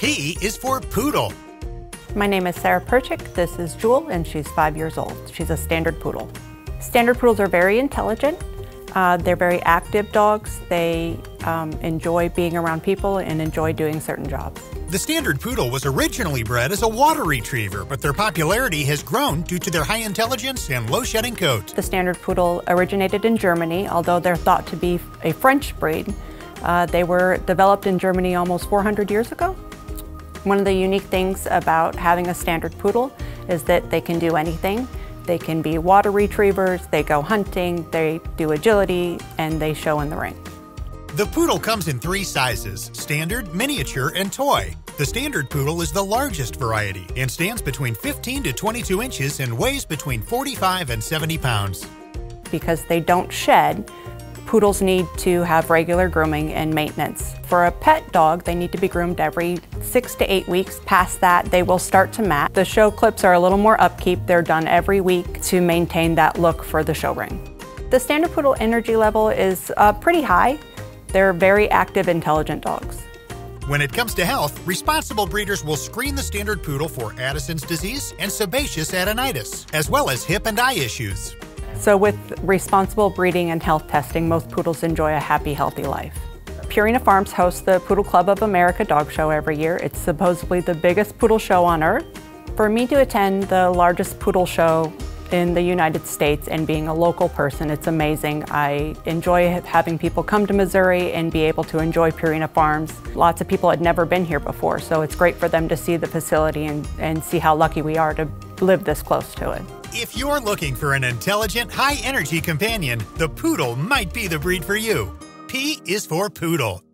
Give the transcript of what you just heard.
P is for poodle. My name is Sarah Perchik. This is Jewel, and she's five years old. She's a standard poodle. Standard poodles are very intelligent. Uh, they're very active dogs. They um, enjoy being around people and enjoy doing certain jobs. The standard poodle was originally bred as a water retriever, but their popularity has grown due to their high intelligence and low shedding coat. The standard poodle originated in Germany, although they're thought to be a French breed. Uh, they were developed in Germany almost 400 years ago. One of the unique things about having a standard poodle is that they can do anything. They can be water retrievers, they go hunting, they do agility, and they show in the ring. The poodle comes in three sizes standard, miniature, and toy. The standard poodle is the largest variety and stands between 15 to 22 inches and weighs between 45 and 70 pounds. Because they don't shed, Poodles need to have regular grooming and maintenance. For a pet dog, they need to be groomed every six to eight weeks. Past that, they will start to mat. The show clips are a little more upkeep. They're done every week to maintain that look for the show ring. The standard poodle energy level is uh, pretty high. They're very active, intelligent dogs. When it comes to health, responsible breeders will screen the standard poodle for Addison's disease and sebaceous adenitis, as well as hip and eye issues. So with responsible breeding and health testing, most poodles enjoy a happy, healthy life. Purina Farms hosts the Poodle Club of America dog show every year. It's supposedly the biggest poodle show on earth. For me to attend the largest poodle show in the United States and being a local person, it's amazing. I enjoy having people come to Missouri and be able to enjoy Purina Farms. Lots of people had never been here before, so it's great for them to see the facility and, and see how lucky we are to live this close to it. If you're looking for an intelligent, high energy companion, the poodle might be the breed for you. P is for poodle.